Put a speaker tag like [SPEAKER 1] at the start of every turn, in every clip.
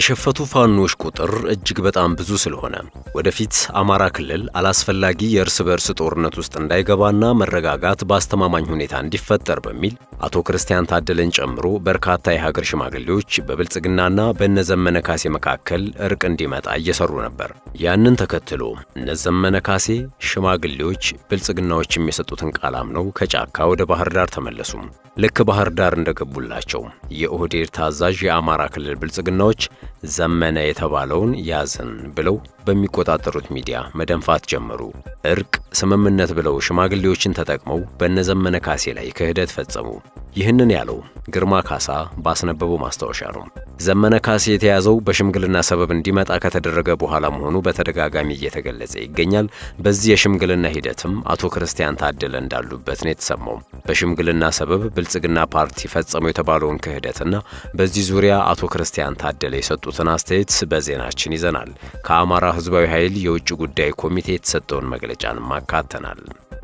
[SPEAKER 1] የሸፈቱ ፋኖች ቁጥር እጅግ በጣም ብዙ ስለሆነ ወደፊት አማራ ክልል አላስፈላጊ የእርስ በእርስ ጦርነት ውስጥ እንዳይገባና መረጋጋት በአስተማማኝ ሁኔታ እንዲፈጠር በሚል አቶ ክርስቲያን ታደለን ጨምሮ በርካታ የሀገር ሽማግሌዎች በብልጽግናና በነዘመነ ካሴ መካከል እርቅ እንዲመጣ እየሰሩ ነበር። ያንን ተከትሎ እነዘመነ ካሴ ሽማግሌዎች ብልጽግናዎችም የሰጡትን ቃል አምነው ከጫካ ወደ ባህር ዳር ተመለሱ። ልክ ባህር ዳር እንደገቡላቸው የኦህዴድ ታዛዥ የአማራ ክልል ብልጽግናዎች ዘመነ የተባለውን ያዝን ብለው በሚቆጣጠሩት ሚዲያ መደንፋት ጀመሩ። እርቅ፣ ስምምነት ብለው ሽማግሌዎችን ተጠቅመው በነዘመነ ካሴ ላይ ክህደት ፈጸሙ። ይህንን ያለው ግርማ ካሳ ባስነበበው ማስታወሻ ነው። ዘመነ ካሴ የተያዘው በሽምግልና ሰበብ እንዲመጣ ከተደረገ በኋላ መሆኑ በተደጋጋሚ እየተገለጸ ይገኛል። በዚህ የሽምግልና ሂደትም አቶ ክርስቲያን ታደለ እንዳሉበት ነው የተሰማው። በሽምግልና ሰበብ ብልጽግና ፓርቲ ፈጸመው የተባለውን ክህደትና በዚህ ዙሪያ አቶ ክርስቲያን ታደለ የሰጡትን አስተያየት በዜናችን ይዘናል። ከአማራ ሕዝባዊ ኃይል የውጭ ጉዳይ ኮሚቴ የተሰጠውን መግለጫንም አካተናል።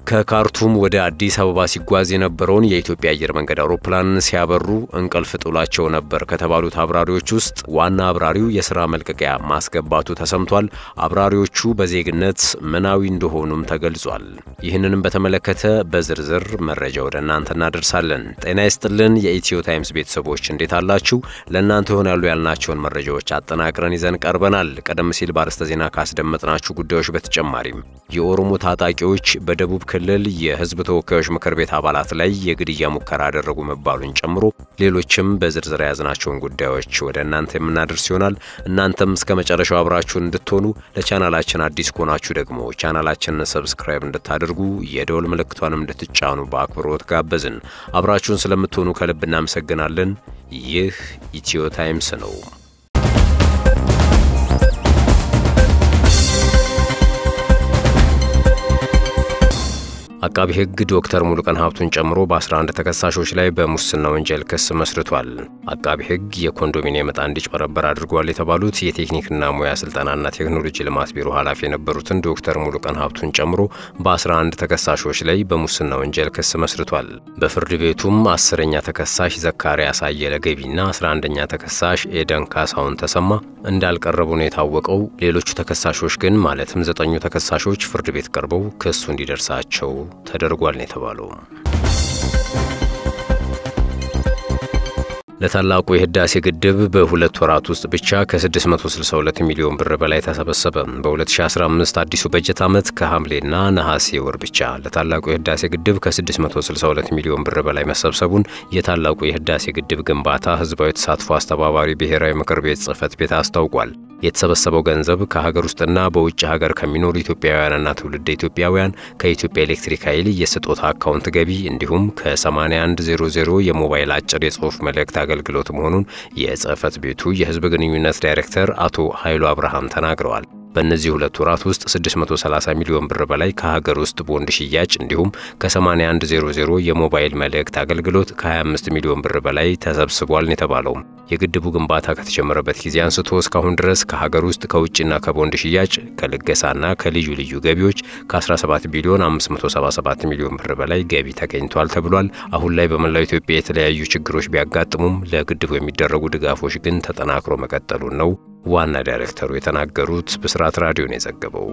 [SPEAKER 1] ከካርቱም ወደ አዲስ አበባ ሲጓዝ የነበረውን የኢትዮጵያ አየር መንገድ አውሮፕላንን ሲያበሩ እንቅልፍ ጥሏቸው ነበር ከተባሉት አብራሪዎች ውስጥ ዋና አብራሪው የሥራ መልቀቂያ ማስገባቱ ተሰምቷል። አብራሪዎቹ በዜግነት ምናዊ እንደሆኑም ተገልጿል። ይህንንም በተመለከተ በዝርዝር መረጃ ወደ እናንተ እናደርሳለን። ጤና ይስጥልን የኢትዮ ታይምስ ቤተሰቦች እንዴት አላችሁ? ለእናንተ ይሆናሉ ያልናቸውን መረጃዎች አጠናቅረን ይዘን ቀርበናል። ቀደም ሲል በአርዕስተ ዜና ካስደመጥናችሁ ጉዳዮች በተጨማሪም የኦሮሞ ታጣቂዎች በደቡብ ክልል የህዝብ ተወካዮች ምክር ቤት አባላት ላይ የግድያ ሙከራ አደረጉ መባሉን ጨምሮ ሌሎችም በዝርዝር የያዝናቸውን ጉዳዮች ወደ እናንተ የምናደርስ ይሆናል። እናንተም እስከ መጨረሻው አብራችሁን እንድትሆኑ ለቻናላችን አዲስ ከሆናችሁ ደግሞ ቻናላችንን subscribe እንድታደርጉ የደወል ምልክቷንም እንድትጫኑ በአክብሮት ጋበዝን። አብራችሁን ስለምትሆኑ ከልብ እናመሰግናለን። ይህ ኢትዮ ታይምስ ነው። አቃቢ ሕግ ዶክተር ሙሉቀን ሀብቱን ጨምሮ በ11 ተከሳሾች ላይ በሙስና ወንጀል ክስ መስርቷል። አቃቢ ሕግ የኮንዶሚኒየም ዕጣ እንዲጭበረበር አድርጓል የተባሉት የቴክኒክና ሙያ ስልጠናና ቴክኖሎጂ ልማት ቢሮ ኃላፊ የነበሩትን ዶክተር ሙሉቀን ሀብቱን ጨምሮ በ11 ተከሳሾች ላይ በሙስና ወንጀል ክስ መስርቷል። በፍርድ ቤቱም አስረኛ ተከሳሽ ዘካርያስ አየለ ገቢና 11ኛ ተከሳሽ ኤደን ካሳሁን ተሰማ እንዳልቀረቡ ነው የታወቀው። ሌሎቹ ተከሳሾች ግን ማለትም ዘጠኙ ተከሳሾች ፍርድ ቤት ቀርበው ክሱ እንዲደርሳቸው ተደርጓል ነው የተባለው። ለታላቁ የህዳሴ ግድብ በሁለት ወራት ውስጥ ብቻ ከ662 ሚሊዮን ብር በላይ ተሰበሰበ። በ2015 አዲሱ በጀት ዓመት ከሐምሌና ነሐሴ ወር ብቻ ለታላቁ የህዳሴ ግድብ ከ662 ሚሊዮን ብር በላይ መሰብሰቡን የታላቁ የህዳሴ ግድብ ግንባታ ህዝባዊ ተሳትፎ አስተባባሪ ብሔራዊ ምክር ቤት ጽህፈት ቤት አስታውቋል። የተሰበሰበው ገንዘብ ከሀገር ውስጥና በውጭ ሀገር ከሚኖሩ ኢትዮጵያውያንና ትውልደ ኢትዮጵያውያን ከኢትዮጵያ ኤሌክትሪክ ኃይል የስጦታ account ገቢ እንዲሁም ከ8100 የሞባይል አጭር የጽሑፍ መልእክት አገልግሎት መሆኑን የጽህፈት ቤቱ የህዝብ ግንኙነት ዳይሬክተር አቶ ኃይሉ አብርሃም ተናግረዋል። በእነዚህ ሁለት ወራት ውስጥ 630 ሚሊዮን ብር በላይ ከሀገር ውስጥ ቦንድ ሽያጭ እንዲሁም ከ8100 የሞባይል መልእክት አገልግሎት ከ25 ሚሊዮን ብር በላይ ተሰብስቧል የተባለው የግድቡ ግንባታ ከተጀመረበት ጊዜ አንስቶ እስካሁን ድረስ ከሀገር ውስጥ ከውጭና ከቦንድ ሽያጭ ከልገሳና ከልዩ ልዩ ገቢዎች ከ17 ቢሊዮን 577 ሚሊዮን ብር በላይ ገቢ ተገኝቷል ተብሏል። አሁን ላይ በመላው ኢትዮጵያ የተለያዩ ችግሮች ቢያጋጥሙም ለግድቡ የሚደረጉ ድጋፎች ግን ተጠናክሮ መቀጠሉን ነው ዋና ዳይሬክተሩ የተናገሩት። ብስራት ራዲዮ የዘገበው።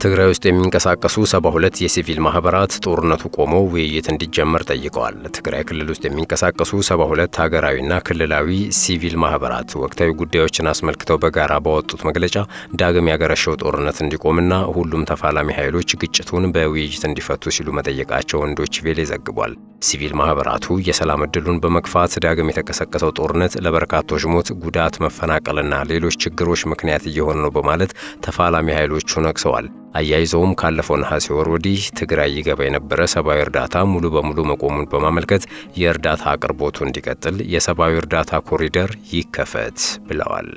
[SPEAKER 1] ትግራይ ውስጥ የሚንቀሳቀሱ 72 የሲቪል ማህበራት ጦርነቱ ቆሞ ውይይት እንዲጀመር ጠይቀዋል። ትግራይ ክልል ውስጥ የሚንቀሳቀሱ 72 ሀገራዊና ክልላዊ ሲቪል ማህበራት ወቅታዊ ጉዳዮችን አስመልክተው በጋራ ባወጡት መግለጫ ዳግም ያገረሸው ጦርነት እንዲቆምና ሁሉም ተፋላሚ ኃይሎች ግጭቱን በውይይት እንዲፈቱ ሲሉ መጠየቃቸውን ዶይቼ ቬለ ዘግቧል። ሲቪል ማህበራቱ የሰላም እድሉን በመግፋት ዳግም የተቀሰቀሰው ጦርነት ለበርካቶች ሞት፣ ጉዳት፣ መፈናቀልና ሌሎች ችግሮች ምክንያት እየሆነ ነው በማለት ተፋላሚ ኃይሎቹ ነቅሰዋል። አያይዘውም ካለፈው ነሐሴ ወር ወዲህ ትግራይ ይገባ የነበረ ሰብአዊ እርዳታ ሙሉ በሙሉ መቆሙን በማመልከት የእርዳታ አቅርቦቱ እንዲቀጥል የሰብአዊ እርዳታ ኮሪደር ይከፈት ብለዋል።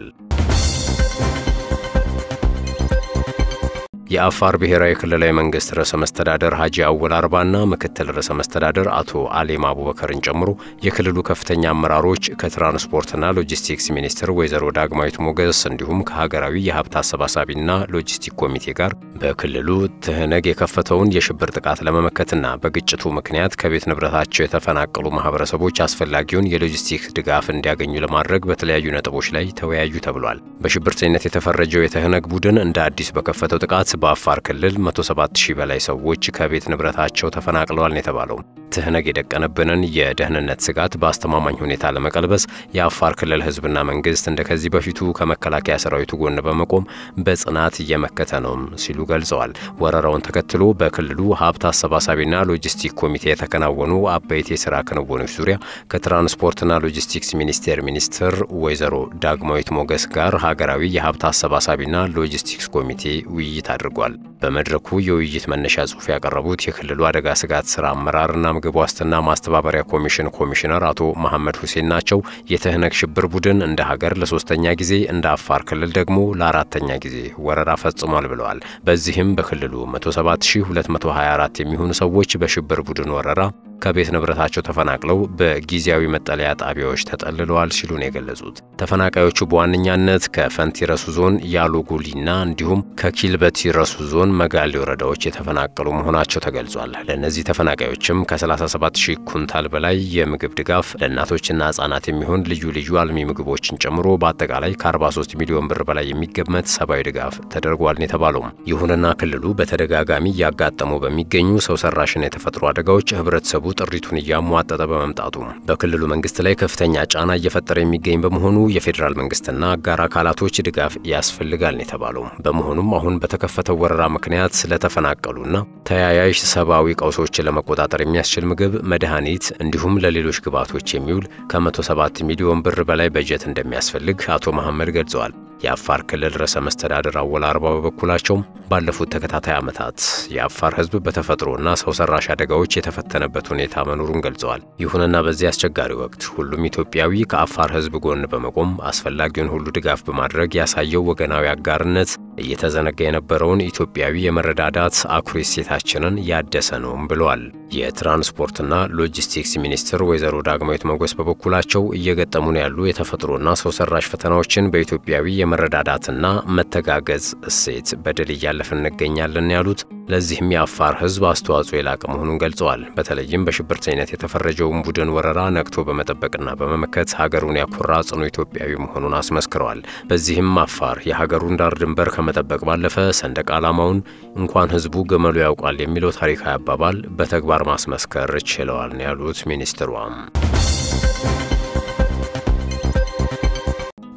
[SPEAKER 1] የአፋር ብሔራዊ ክልላዊ መንግስት ርዕሰ መስተዳደር ሀጂ አወል አርባና ምክትል ርዕሰ መስተዳደር አቶ አሌም አቡበከርን ጨምሮ የክልሉ ከፍተኛ አመራሮች ከትራንስፖርትና ሎጂስቲክስ ሚኒስትር ወይዘሮ ዳግማዊት ሞገስ እንዲሁም ከሀገራዊ የሀብት አሰባሳቢና ሎጂስቲክ ኮሚቴ ጋር በክልሉ ትህነግ የከፈተውን የሽብር ጥቃት ለመመከትና በግጭቱ ምክንያት ከቤት ንብረታቸው የተፈናቀሉ ማህበረሰቦች አስፈላጊውን የሎጂስቲክ ድጋፍ እንዲያገኙ ለማድረግ በተለያዩ ነጥቦች ላይ ተወያዩ ተብሏል። በሽብርተኝነት የተፈረጀው የትህነግ ቡድን እንደ አዲስ በከፈተው ጥቃት በአፋር ክልል 107 ሺህ በላይ ሰዎች ከቤት ንብረታቸው ተፈናቅለዋል ነው የተባለው። ትህነግ የደቀነብንን የደህንነት ስጋት በአስተማማኝ ሁኔታ ለመቀልበስ የአፋር ክልል ህዝብና መንግስት እንደ ከዚህ በፊቱ ከመከላከያ ሰራዊቱ ጎን በመቆም በጽናት እየመከተ ነው ሲሉ ገልጸዋል። ወረራውን ተከትሎ በክልሉ ሀብት አሰባሳቢና ሎጂስቲክ ኮሚቴ የተከናወኑ አበይት የስራ ክንውኖች ዙሪያ ከትራንስፖርትና ሎጂስቲክስ ሚኒስቴር ሚኒስትር ወይዘሮ ዳግማዊት ሞገስ ጋር ሀገራዊ የሀብት አሰባሳቢና ሎጂስቲክስ ኮሚቴ ውይይት አድርጓል። በመድረኩ የውይይት መነሻ ጽሑፍ ያቀረቡት የክልሉ አደጋ ስጋት ስራ አመራርና ምግብ ዋስትና ማስተባበሪያ ኮሚሽን ኮሚሽነር አቶ መሐመድ ሁሴን ናቸው። የትህነግ ሽብር ቡድን እንደ ሀገር ለሶስተኛ ጊዜ እንደ አፋር ክልል ደግሞ ለአራተኛ ጊዜ ወረራ ፈጽሟል ብለዋል። በዚህም በክልሉ 107224 የሚሆኑ ሰዎች በሽብር ቡድን ወረራ ከቤት ንብረታቸው ተፈናቅለው በጊዜያዊ መጠለያ ጣቢያዎች ተጠልለዋል ሲሉ ነው የገለጹት። ተፈናቃዮቹ በዋነኛነት ከፈንቲ ረሱ ዞን ያሎ ጉሊና እንዲሁም ከኪልበቲ ረሱ ዞን መጋሌ ወረዳዎች የተፈናቀሉ መሆናቸው ተገልጿል። ለእነዚህ ተፈናቃዮችም ከ37 ሺህ ኩንታል በላይ የምግብ ድጋፍ ለእናቶችና ሕጻናት የሚሆን ልዩ ልዩ አልሚ ምግቦችን ጨምሮ በአጠቃላይ ከ43 ሚሊዮን ብር በላይ የሚገመት ሰብአዊ ድጋፍ ተደርጓል ነው የተባለው። ይሁንና ክልሉ በተደጋጋሚ እያጋጠሙ በሚገኙ ሰው ሰራሽና የተፈጥሮ አደጋዎች ህብረተሰቡ ጥሪቱን እያሟጠጠ በመምጣቱ በክልሉ መንግስት ላይ ከፍተኛ ጫና እየፈጠረ የሚገኝ በመሆኑ የፌዴራል መንግስትና አጋር አካላቶች ድጋፍ ያስፈልጋል ነው የተባለው። በመሆኑም አሁን በተከፈተው ወረራ ምክንያት ስለተፈናቀሉና ተያያዥ ሰብአዊ ቀውሶችን ለመቆጣጠር የሚያስችል ምግብ፣ መድኃኒት እንዲሁም ለሌሎች ግብዓቶች የሚውል ከ107 ሚሊዮን ብር በላይ በጀት እንደሚያስፈልግ አቶ መሐመድ ገልጸዋል። የአፋር ክልል ርዕሰ መስተዳድር አወል አርባ በበኩላቸው ባለፉት ተከታታይ ዓመታት የአፋር ህዝብ በተፈጥሮና ሰው ሰራሽ አደጋዎች የተፈተነበት ሁኔታ መኖሩን ገልጸዋል። ይሁንና በዚህ አስቸጋሪ ወቅት ሁሉም ኢትዮጵያዊ ከአፋር ህዝብ ጎን በመቆም አስፈላጊውን ሁሉ ድጋፍ በማድረግ ያሳየው ወገናዊ አጋርነት እየተዘነጋ የነበረውን ኢትዮጵያዊ የመረዳዳት አኩሪ እሴታችንን ያደሰ ነውም ብለዋል። የትራንስፖርትና ሎጂስቲክስ ሚኒስትር ወይዘሮ ዳግማዊት ሞገስ በበኩላቸው እየገጠሙን ያሉ የተፈጥሮና ሰው ሰራሽ ፈተናዎችን በኢትዮጵያዊ የመረዳዳትና መተጋገዝ እሴት በድል እያለፍን እንገኛለን ያሉት ለዚህም የአፋር ህዝብ አስተዋጽኦ የላቀ መሆኑን ገልጸዋል። በተለይም በሽብርተኝነት የተፈረጀውን ቡድን ወረራ ነቅቶ በመጠበቅና በመመከት ሀገሩን ያኮራ ጽኑ ኢትዮጵያዊ መሆኑን አስመስክረዋል። በዚህም አፋር የሀገሩን ዳር ድንበር ከመጠበቅ ባለፈ ሰንደቅ ዓላማውን እንኳን ህዝቡ ግመሉ ያውቃል የሚለው ታሪካዊ አባባል በተግባር ማስመስከር ችለዋል ነው ያሉት ሚኒስትሯም።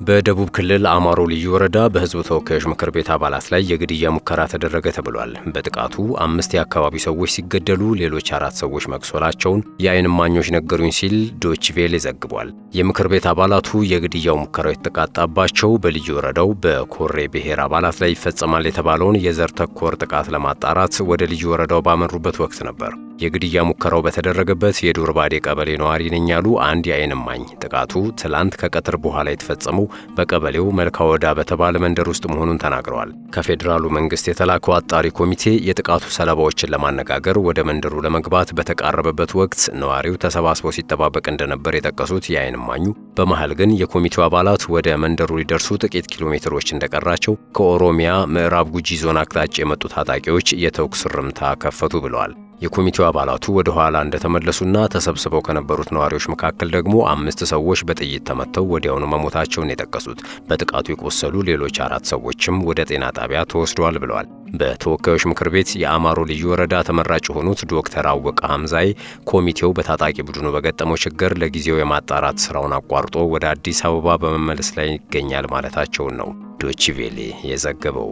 [SPEAKER 1] በደቡብ ክልል አማሮ ልዩ ወረዳ በህዝብ ተወካዮች ምክር ቤት አባላት ላይ የግድያ ሙከራ ተደረገ ተብሏል። በጥቃቱ አምስት የአካባቢው ሰዎች ሲገደሉ ሌሎች አራት ሰዎች መቁሰላቸውን የዓይን እማኞች ነገሩኝ ሲል ዶችቬሌ ዘግቧል። የምክር ቤት አባላቱ የግድያው ሙከራው የተቃጣባቸው በልዩ ወረዳው በኮሬ ብሔር አባላት ላይ ይፈጸማል የተባለውን የዘር ተኮር ጥቃት ለማጣራት ወደ ልዩ ወረዳው ባመሩበት ወቅት ነበር። የግድያ ሙከራው በተደረገበት የዱር ባዴ ቀበሌ ነዋሪ ነኝ ያሉ አንድ የዓይን እማኝ ጥቃቱ ትላንት ከቀትር በኋላ የተፈጸመው በቀበሌው መልካ ወዳ በተባለ መንደር ውስጥ መሆኑን ተናግረዋል። ከፌዴራሉ መንግስት የተላከው አጣሪ ኮሚቴ የጥቃቱ ሰለባዎችን ለማነጋገር ወደ መንደሩ ለመግባት በተቃረበበት ወቅት ነዋሪው ተሰባስበው ሲጠባበቅ እንደነበር የጠቀሱት የዓይን እማኙ በመሃል ግን የኮሚቴው አባላት ወደ መንደሩ ሊደርሱ ጥቂት ኪሎ ሜትሮች እንደቀራቸው ከኦሮሚያ ምዕራብ ጉጂ ዞን አቅጣጫ የመጡ ታጣቂዎች የተኩስ ርምታ ከፈቱ ብለዋል። የኮሚቴው አባላቱ ወደ ኋላ እንደተመለሱና ተሰብስበው ከነበሩት ነዋሪዎች መካከል ደግሞ አምስት ሰዎች በጥይት ተመተው ወዲያውኑ መሞታቸውን የጠቀሱት በጥቃቱ የቆሰሉ ሌሎች አራት ሰዎችም ወደ ጤና ጣቢያ ተወስደዋል ብለዋል። በተወካዮች ምክር ቤት የአማሮ ልዩ ወረዳ ተመራጭ የሆኑት ዶክተር አወቀ ሐምዛይ ኮሚቴው በታጣቂ ቡድኑ በገጠመው ችግር ለጊዜው የማጣራት ስራውን አቋርጦ ወደ አዲስ አበባ በመመለስ ላይ ይገኛል ማለታቸውን ነው ዶችቬሌ የዘገበው።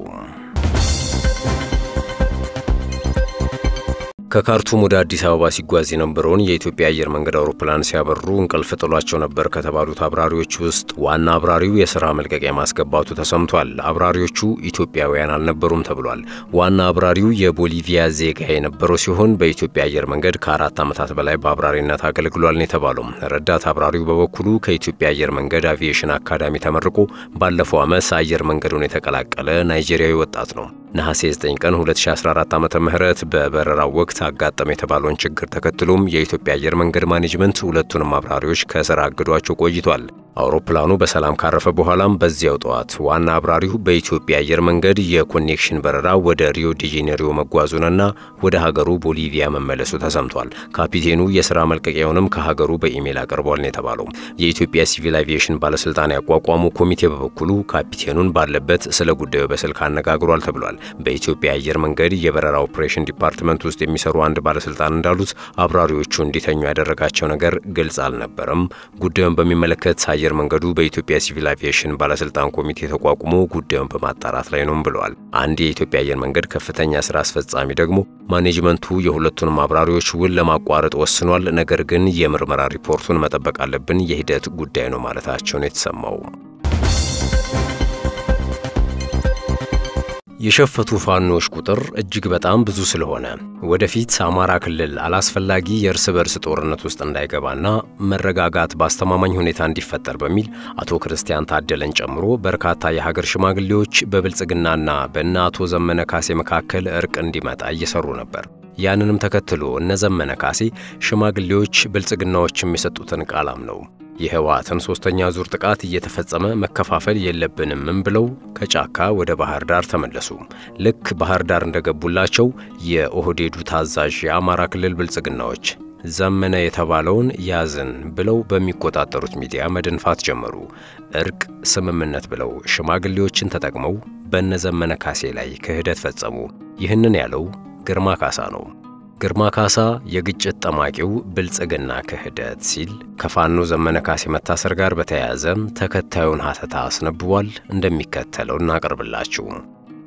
[SPEAKER 1] ከካርቱም ወደ አዲስ አበባ ሲጓዝ የነበረውን የኢትዮጵያ አየር መንገድ አውሮፕላን ሲያበሩ እንቅልፍ ጥሏቸው ነበር ከተባሉት አብራሪዎች ውስጥ ዋና አብራሪው የሥራ መልቀቂያ ማስገባቱ ተሰምቷል። አብራሪዎቹ ኢትዮጵያውያን አልነበሩም ተብሏል። ዋና አብራሪው የቦሊቪያ ዜጋ የነበረው ሲሆን በኢትዮጵያ አየር መንገድ ከአራት ዓመታት በላይ በአብራሪነት አገልግሏል ነው የተባለው። ረዳት አብራሪው በበኩሉ ከኢትዮጵያ አየር መንገድ አቪዬሽን አካዳሚ ተመርቆ ባለፈው ዓመት አየር መንገዱን የተቀላቀለ ናይጄሪያዊ ወጣት ነው። ነሐሴ 9 ቀን 2014 ዓ.ም በበረራው ወቅት አጋጠመ የተባለውን ችግር ተከትሎም የኢትዮጵያ አየር መንገድ management ሁለቱንም አብራሪዎች ከስራ አግዷቸው ቆይቷል። አውሮፕላኑ በሰላም ካረፈ በኋላም በዚያው ጠዋት ዋና አብራሪው በኢትዮጵያ አየር መንገድ የ connection በረራ ወደ ሪዮ ዲ ጄኔሪዮ መጓዙንና ወደ ሀገሩ ቦሊቪያ መመለሱ ተሰምቷል። ካፒቴኑ የስራ መልቀቂያውንም ከሀገሩ በኢሜይል አቅርቧል ነው የተባለው። የኢትዮጵያ ሲቪል አቪዬሽን ባለስልጣን ያቋቋሙ ኮሚቴ በበኩሉ ካፒቴኑን ባለበት ስለ ጉዳዩ በስልክ አነጋግሯል ተብሏል። በኢትዮጵያ አየር መንገድ የበረራ operation department ውስጥ የሚሰሩ አንድ ባለስልጣን እንዳሉት አብራሪዎቹ እንዲተኙ ያደረጋቸው ነገር ግልጽ አልነበረም። ጉዳዩን በሚመለከት አየር መንገዱ በኢትዮጵያ ሲቪል አቪዬሽን ባለስልጣን ኮሚቴ ተቋቁሞ ጉዳዩን በማጣራት ላይ ነው ብለዋል። አንድ የኢትዮጵያ አየር መንገድ ከፍተኛ ስራ አስፈጻሚ ደግሞ management ኡ የሁለቱንም አብራሪዎች ውል ለማቋረጥ ወስኗል፣ ነገር ግን የምርመራ ሪፖርቱን መጠበቅ አለብን፣ የሂደት ጉዳይ ነው ማለታቸውን የተሰማው የሸፈቱ ፋኖዎች ቁጥር እጅግ በጣም ብዙ ስለሆነ ወደፊት አማራ ክልል አላስፈላጊ የእርስ በርስ ጦርነት ውስጥ እንዳይገባና መረጋጋት በአስተማማኝ ሁኔታ እንዲፈጠር በሚል አቶ ክርስቲያን ታደለን ጨምሮ በርካታ የሀገር ሽማግሌዎች በብልጽግናና በእነ አቶ ዘመነ ካሴ መካከል እርቅ እንዲመጣ እየሰሩ ነበር። ያንንም ተከትሎ እነ ዘመነ ካሴ ሽማግሌዎች ብልጽግናዎችም የሰጡትን ቃል አምነው የህወሓትን ሶስተኛ ዙር ጥቃት እየተፈጸመ መከፋፈል የለብንም ብለው ከጫካ ወደ ባህር ዳር ተመለሱ። ልክ ባህር ዳር እንደገቡላቸው የኦህዴዱ ታዛዥ የአማራ ክልል ብልጽግናዎች ዘመነ የተባለውን ያዝን ብለው በሚቆጣጠሩት ሚዲያ መደንፋት ጀመሩ። እርቅ፣ ስምምነት ብለው ሽማግሌዎችን ተጠቅመው በነ ዘመነ ካሴ ላይ ክህደት ፈጸሙ። ይህንን ያለው ግርማ ካሳ ነው። ግርማ ካሳ የግጭት ጠማቂው ብልጽግና ክህደት ሲል ከፋኖ ዘመነ ካሴ መታሰር ጋር በተያያዘ ተከታዩን ሀተታ አስነብቧል። እንደሚከተለው እናቀርብላችሁ።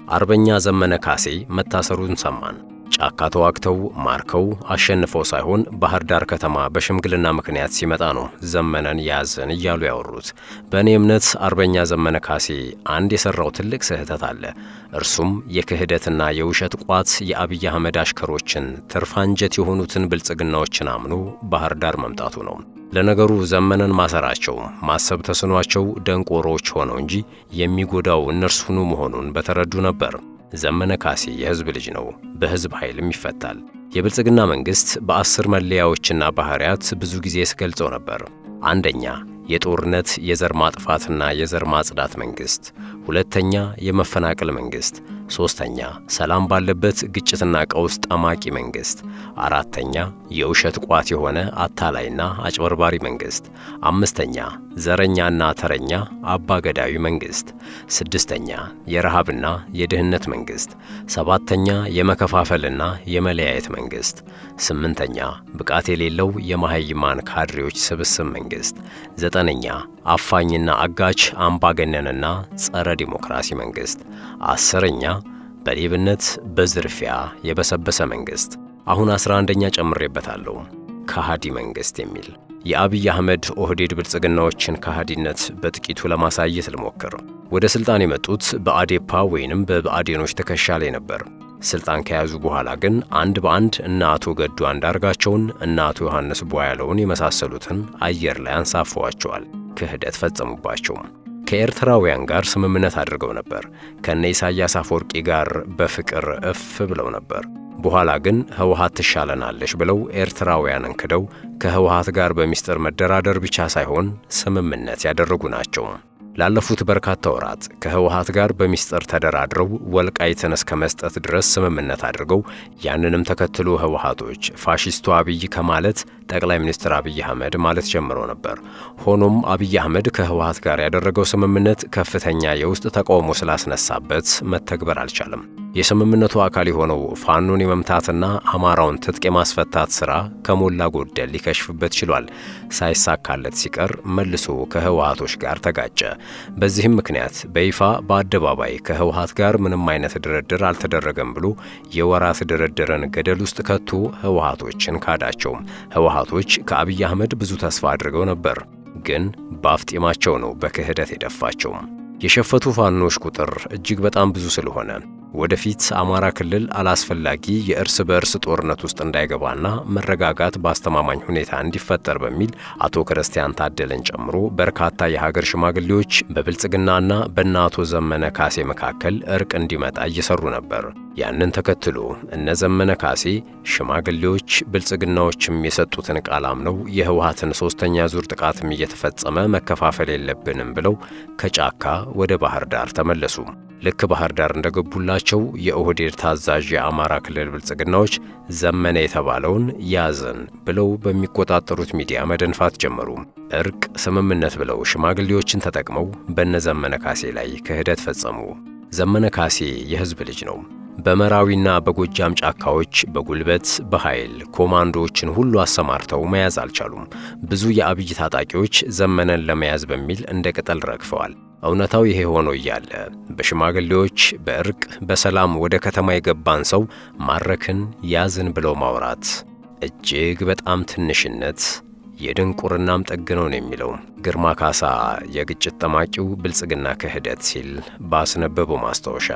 [SPEAKER 1] አርበኛ ዘመነ ካሴ መታሰሩን ሰማን። ጫካ ተዋግተው ማርከው አሸንፈው ሳይሆን ባህር ዳር ከተማ በሽምግልና ምክንያት ሲመጣ ነው ዘመነን ያዝን እያሉ ያወሩት። በእኔ እምነት አርበኛ ዘመነ ካሴ አንድ የሠራው ትልቅ ስህተት አለ። እርሱም የክህደትና የውሸት ቋት የአብይ አህመድ አሽከሮችን ትርፍ አንጀት የሆኑትን ብልጽግናዎችን አምኖ ባህር ዳር መምጣቱ ነው። ለነገሩ ዘመነን ማሰራቸው ማሰብ ተስኗቸው ደንቆሮዎች ሆነው እንጂ የሚጎዳው እነርሱኑ መሆኑን በተረዱ ነበር። ዘመነ ካሴ የሕዝብ ልጅ ነው፣ በሕዝብ ኃይልም ይፈታል። የብልጽግና መንግሥት በአስር መለያዎችና ባሕርያት ብዙ ጊዜ ስገልጸው ነበር። አንደኛ የጦርነት የዘር ማጥፋትና የዘር ማጽዳት መንግሥት፣ ሁለተኛ የመፈናቀል መንግሥት፣ ሦስተኛ ሰላም ባለበት ግጭትና ቀውስ ጠማቂ መንግሥት፣ አራተኛ የውሸት ቋት የሆነ አታላይና አጭበርባሪ መንግሥት፣ አምስተኛ ዘረኛና ተረኛ አባገዳዊ መንግሥት፣ ስድስተኛ የረሃብና የድህነት መንግሥት፣ ሰባተኛ የመከፋፈልና የመለያየት መንግሥት፣ ስምንተኛ ብቃት የሌለው የመሐይማን ካድሬዎች ስብስብ መንግሥት፣ ዘጠነኛ አፋኝና አጋች አምባገነንና ጸረ ዲሞክራሲ መንግሥት፣ አስረኛ በሌብነት በዝርፊያ የበሰበሰ መንግሥት። አሁን አስራ አንደኛ ጨምሬበታለሁ ከሃዲ መንግሥት የሚል የአብይ አህመድ ኦህዴድ ብልጽግናዎችን ከሃዲነት በጥቂቱ ለማሳየት ልሞክር። ወደ ሥልጣን የመጡት በአዴፓ ወይንም በብአዴኖች ትከሻ ላይ ነበር። ሥልጣን ከያዙ በኋላ ግን አንድ በአንድ እነ አቶ ገዱ አንዳርጋቸውን እነ አቶ ዮሐንስ ቧያለውን የመሳሰሉትን አየር ላይ አንሳፈዋቸዋል። ክህደት ፈጸሙባቸው። ከኤርትራውያን ጋር ስምምነት አድርገው ነበር። ከነ ኢሳያስ አፈወርቂ ጋር በፍቅር እፍ ብለው ነበር። በኋላ ግን ህወሓት ትሻለናለች ብለው ኤርትራውያንን ክደው ከህወሓት ጋር በሚስጥር መደራደር ብቻ ሳይሆን ስምምነት ያደረጉ ናቸው። ላለፉት በርካታ ወራት ከህወሓት ጋር በሚስጥር ተደራድረው ወልቃይትን እስከ መስጠት ድረስ ስምምነት አድርገው ያንንም ተከትሎ ህወሓቶች ፋሺስቱ አብይ ከማለት ጠቅላይ ሚኒስትር አብይ አህመድ ማለት ጀምሮ ነበር። ሆኖም አብይ አህመድ ከህወሓት ጋር ያደረገው ስምምነት ከፍተኛ የውስጥ ተቃውሞ ስላስነሳበት መተግበር አልቻለም። የስምምነቱ አካል የሆነው ፋኖን የመምታትና አማራውን ትጥቅ የማስፈታት ሥራ ከሞላ ጎደል ሊከሽፍበት ችሏል። ሳይሳካለት ሲቀር መልሶ ከህወሓቶች ጋር ተጋጨ። በዚህም ምክንያት በይፋ በአደባባይ ከህወሓት ጋር ምንም አይነት ድርድር አልተደረገም ብሎ የወራት ድርድርን ገደል ውስጥ ከቶ ህወሓቶችን ካዳቸው። ህወሓቶች ከአብይ አህመድ ብዙ ተስፋ አድርገው ነበር፣ ግን በአፍጢማቸው ነው በክህደት የደፋቸው። የሸፈቱ ፋኖች ቁጥር እጅግ በጣም ብዙ ስለሆነ ወደፊት አማራ ክልል አላስፈላጊ የእርስ በእርስ ጦርነት ውስጥ እንዳይገባና መረጋጋት በአስተማማኝ ሁኔታ እንዲፈጠር በሚል አቶ ክርስቲያን ታደለን ጨምሮ በርካታ የሀገር ሽማግሌዎች በብልጽግናና በእነ አቶ ዘመነ ካሴ መካከል እርቅ እንዲመጣ እየሰሩ ነበር። ያንን ተከትሎ እነ ዘመነ ካሴ ሽማግሌዎች ብልጽግናዎችም የሰጡትን ቃል አምነው የህወሓትን ሶስተኛ ዙር ጥቃትም እየተፈጸመ መከፋፈል የለብንም ብለው ከጫካ ወደ ባህር ዳር ተመለሱ። ልክ ባህር ዳር እንደገቡላቸው የኦህዴድ ታዛዥ የአማራ ክልል ብልጽግናዎች ዘመነ የተባለውን ያዘን ብለው በሚቆጣጠሩት ሚዲያ መደንፋት ጀመሩ። እርቅ፣ ስምምነት ብለው ሽማግሌዎችን ተጠቅመው በነ ዘመነ ካሴ ላይ ክህደት ፈጸሙ። ዘመነ ካሴ የህዝብ ልጅ ነው። በመራዊና በጎጃም ጫካዎች በጉልበት በኃይል ኮማንዶዎችን ሁሉ አሰማርተው መያዝ አልቻሉም። ብዙ የአብይ ታጣቂዎች ዘመነን ለመያዝ በሚል እንደ ቅጠል ረግፈዋል። እውነታው ይሄ ሆኖ እያለ በሽማግሌዎች በእርቅ በሰላም ወደ ከተማ የገባን ሰው ማረክን ያዝን ብለው ማውራት እጅግ በጣም ትንሽነት የድንቁርናም ጥግ ነው የሚለው ግርማ ካሳ የግጭት ጠማቂው ብልጽግና ክህደት ሲል ባስነበበው ማስታወሻ።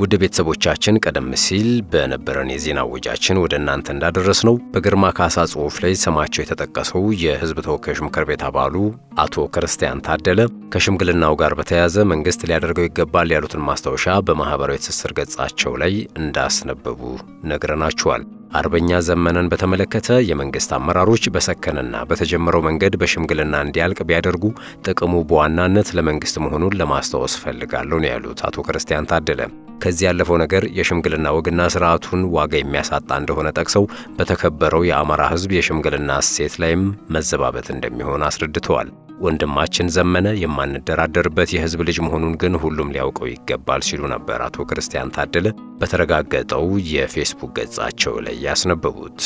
[SPEAKER 1] ውድ ቤተሰቦቻችን ቀደም ሲል በነበረን የዜና ወጃችን ወደ እናንተ እንዳደረስ ነው በግርማ ካሳ ጽሑፍ ላይ ስማቸው የተጠቀሰው የሕዝብ ተወካዮች ምክር ቤት አባሉ አቶ ክርስቲያን ታደለ ከሽምግልናው ጋር በተያያዘ መንግስት ሊያደርገው ይገባል ያሉትን ማስታወሻ በማኅበራዊ ትስስር ገጻቸው ላይ እንዳስነበቡ ነግረናችኋል። አርበኛ ዘመነን በተመለከተ የመንግስት አመራሮች በሰከነና በተጀመረው መንገድ በሽምግልና እንዲያልቅ ቢያደርጉ ጥቅሙ በዋናነት ለመንግስት መሆኑን ለማስታወስ ፈልጋለሁ ነው ያሉት አቶ ክርስቲያን ታደለ። ከዚህ ያለፈው ነገር የሽምግልና ወግና ስርዓቱን ዋጋ የሚያሳጣ እንደሆነ ጠቅሰው በተከበረው የአማራ ሕዝብ የሽምግልና እሴት ላይም መዘባበት እንደሚሆን አስረድተዋል። ወንድማችን ዘመነ የማንደራደርበት የህዝብ ልጅ መሆኑን ግን ሁሉም ሊያውቀው ይገባል ሲሉ ነበር አቶ ክርስቲያን ታደለ በተረጋገጠው የፌስቡክ ገጻቸው ላይ ያስነበቡት።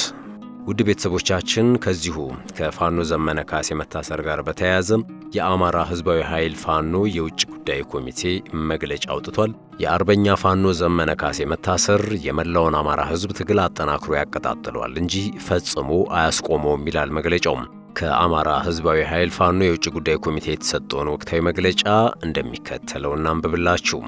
[SPEAKER 1] ውድ ቤተሰቦቻችን ከዚሁ ከፋኖ ዘመነ ካሴ መታሰር ጋር በተያያዘ የአማራ ህዝባዊ ኃይል ፋኖ የውጭ ጉዳይ ኮሚቴ መግለጫ አውጥቷል። የአርበኛ ፋኖ ዘመነ ካሴ መታሰር የመላውን አማራ ህዝብ ትግል አጠናክሮ ያቀጣጥለዋል እንጂ ፈጽሞ አያስቆመውም ይላል መግለጫው። ከአማራ ህዝባዊ ኃይል ፋኖ የውጭ ጉዳይ ኮሚቴ የተሰጠውን ወቅታዊ መግለጫ እንደሚከተለው እናንብብላችሁ።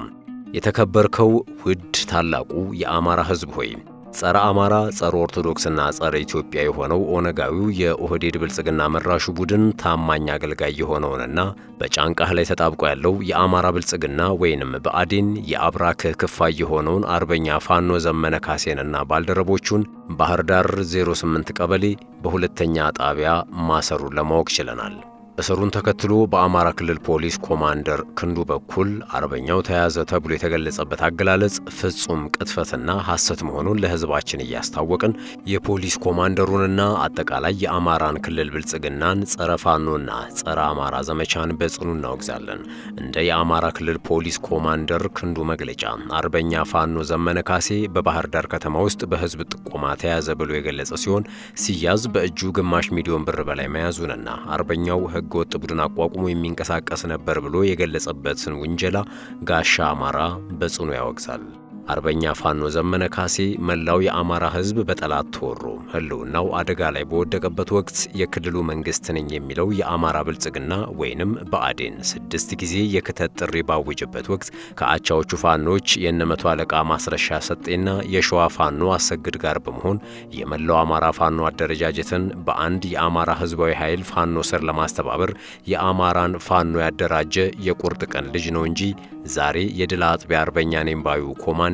[SPEAKER 1] የተከበርከው ውድ ታላቁ የአማራ ህዝብ ሆይ ጸረ አማራ፣ ጸረ ኦርቶዶክስና ጸረ ኢትዮጵያ የሆነው ኦነጋዊው የኦህዴድ ብልጽግና መራሹ ቡድን ታማኝ አገልጋይ የሆነውንና በጫንቃህ ላይ ተጣብቆ ያለው የአማራ ብልጽግና ወይንም በአዴን የአብራክህ ክፋይ የሆነውን አርበኛ ፋኖ ዘመነ ካሴንና ባልደረቦቹን ባህር ዳር 08 ቀበሌ በሁለተኛ ጣቢያ ማሰሩን ለማወቅ ችለናል። እስሩን ተከትሎ በአማራ ክልል ፖሊስ ኮማንደር ክንዱ በኩል አርበኛው ተያዘ ተብሎ የተገለጸበት አገላለጽ ፍጹም ቅጥፈትና ሐሰት መሆኑን ለሕዝባችን እያስታወቅን የፖሊስ ኮማንደሩንና አጠቃላይ የአማራን ክልል ብልጽግናን ጸረ ፋኖና ጸረ አማራ ዘመቻን በጽኑ እናወግዛለን። እንደ የአማራ ክልል ፖሊስ ኮማንደር ክንዱ መግለጫ አርበኛ ፋኖ ዘመነ ካሴ በባህር ዳር ከተማ ውስጥ በሕዝብ ጥቆማ ተያዘ ብሎ የገለጸ ሲሆን ሲያዝ በእጁ ግማሽ ሚሊዮን ብር በላይ መያዙንና አርበኛው ሕገ ወጥ ቡድን አቋቁሞ የሚንቀሳቀስ ነበር ብሎ የገለጸበትን ውንጀላ ጋሻ አማራ በጽኑ ያወግዛል። አርበኛ ፋኖ ዘመነ ካሴ መላው የአማራ ሕዝብ በጠላት ተወሮ ህልውናው አደጋ ላይ በወደቀበት ወቅት የክልሉ መንግስት ነኝ የሚለው የአማራ ብልጽግና ወይንም ብአዴን ስድስት ጊዜ የክተት ጥሪ ባወጀበት ወቅት ከአቻዎቹ ፋኖች የእነመቶ አለቃ ማስረሻ ሰጤና የሸዋ ፋኖ አሰግድ ጋር በመሆን የመላው አማራ ፋኖ አደረጃጀትን በአንድ የአማራ ህዝባዊ ኃይል ፋኖ ስር ለማስተባበር የአማራን ፋኖ ያደራጀ የቁርጥ ቀን ልጅ ነው እንጂ ዛሬ የድል አጥቢያ አርበኛ ነኝ ባዩ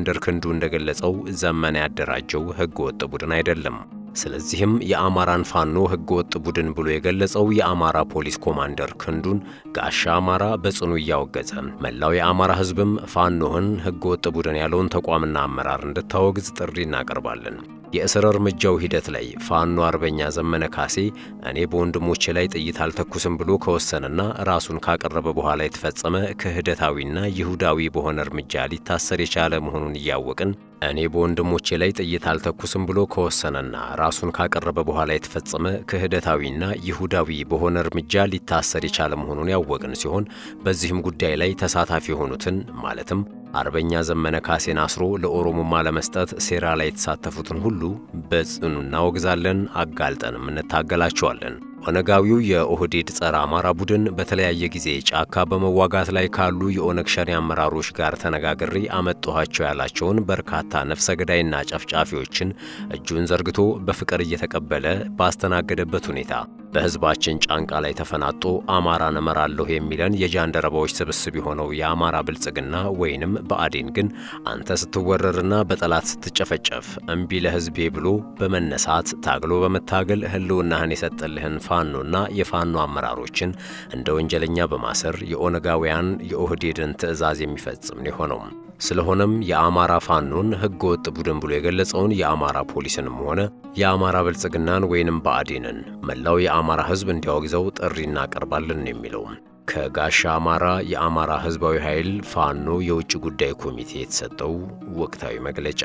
[SPEAKER 1] ኮማንደር ክንዱ እንደገለጸው ዘመነ ያደራጀው ህገ ወጥ ቡድን አይደለም። ስለዚህም የአማራን ፋኖ ህገ ወጥ ቡድን ብሎ የገለጸው የአማራ ፖሊስ ኮማንደር ክንዱን ጋሻ አማራ በጽኑ እያወገዘ መላው የአማራ ህዝብም ፋኖህን ህገ ወጥ ቡድን ያለውን ተቋምና አመራር እንድታወግዝ ጥሪ እናቀርባለን። የእስር እርምጃው ሂደት ላይ ፋኖ አርበኛ ዘመነ ካሴ እኔ በወንድሞቼ ላይ ጥይት አልተኩስም ብሎ ከወሰነና ራሱን ካቀረበ በኋላ የተፈጸመ ክህደታዊና ይሁዳዊ በሆነ እርምጃ ሊታሰር የቻለ መሆኑን እያወቅን እኔ በወንድሞቼ ላይ ጥይት አልተኩስም ብሎ ከወሰነና ራሱን ካቀረበ በኋላ የተፈጸመ ክህደታዊና ይሁዳዊ በሆነ እርምጃ ሊታሰር የቻለ መሆኑን ያወቅን ሲሆን በዚህም ጉዳይ ላይ ተሳታፊ የሆኑትን ማለትም አርበኛ ዘመነ ካሴን አስሮ ለኦሮሞማ ለመስጠት ሴራ ላይ የተሳተፉትን ሁሉ በጽኑ እናወግዛለን፣ አጋልጠንም እንታገላቸዋለን። ኦነጋዊው የኦህዴድ ጸረ አማራ ቡድን በተለያየ ጊዜ ጫካ በመዋጋት ላይ ካሉ የኦነግ ሸኔ አመራሮች ጋር ተነጋግሬ አመጣኋቸው ያላቸውን በርካታ ነፍሰ ገዳይና ጨፍጫፊዎችን እጁን ዘርግቶ በፍቅር እየተቀበለ ባስተናገደበት ሁኔታ በሕዝባችን ጫንቃ ላይ ተፈናጦ አማራን እመራለሁ የሚለን የጃንደረባዎች ስብስብ የሆነው የአማራ ብልጽግና ወይንም ብአዴን ግን አንተ ስትወረርና በጠላት ስትጨፈጨፍ እምቢ ለሕዝቤ ብሎ በመነሳት ታግሎ በመታገል ህልውናህን የሰጠልህን ፋኖና የፋኖ አመራሮችን እንደ ወንጀለኛ በማሰር የኦነጋውያን የኦህዴድን ትዕዛዝ የሚፈጽም ነው የሆነው። ስለሆነም የአማራ ፋኖን ሕገ ወጥ ቡድን ብሎ የገለጸውን የአማራ ፖሊስንም ሆነ የአማራ ብልጽግናን ወይንም ብአዴንን መላው የአማራ ሕዝብ እንዲያወግዘው ጥሪ እናቀርባለን የሚለው። ከጋሻ አማራ የአማራ ሕዝባዊ ኃይል ፋኖ የውጭ ጉዳይ ኮሚቴ የተሰጠው ወቅታዊ መግለጫ